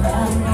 around.